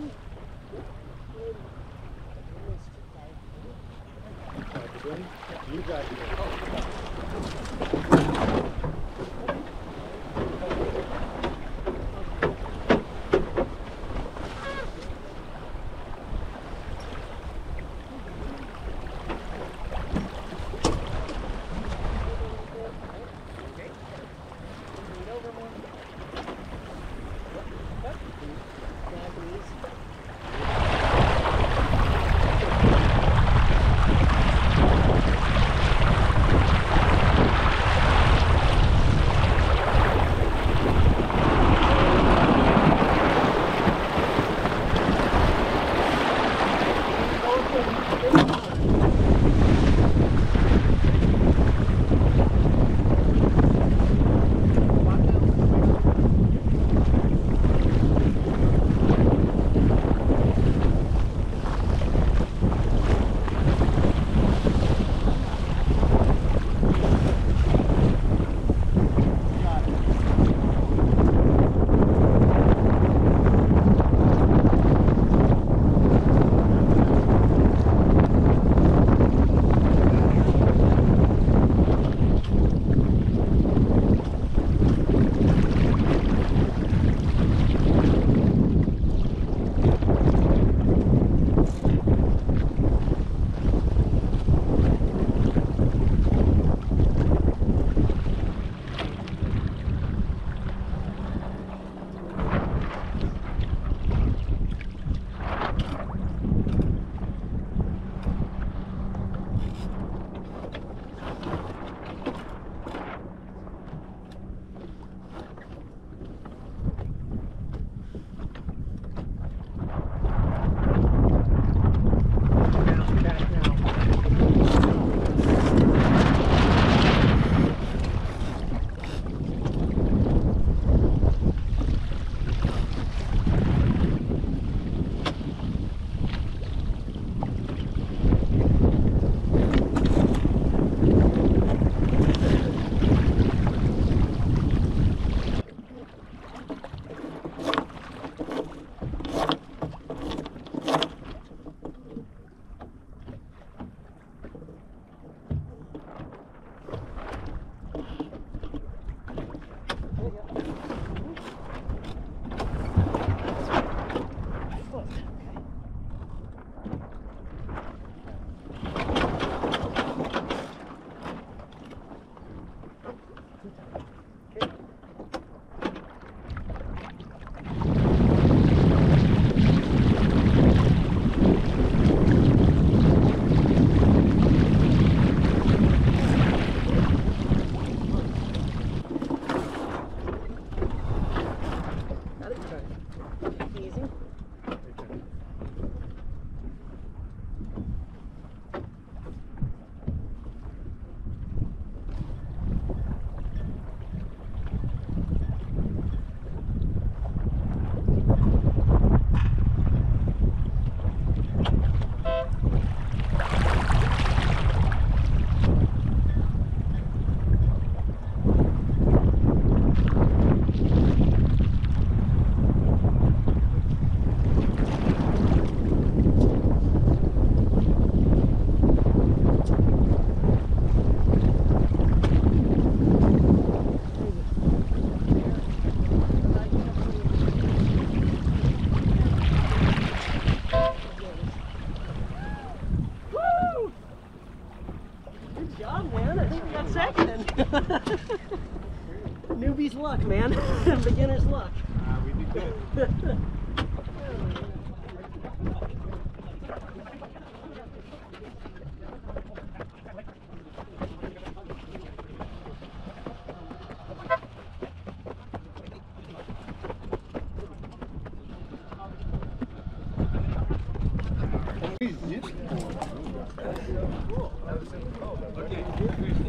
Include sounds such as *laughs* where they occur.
Ooh. think we got second. *laughs* Newbie's luck, man. *laughs* Beginner's luck. Uh, we did good. Okay.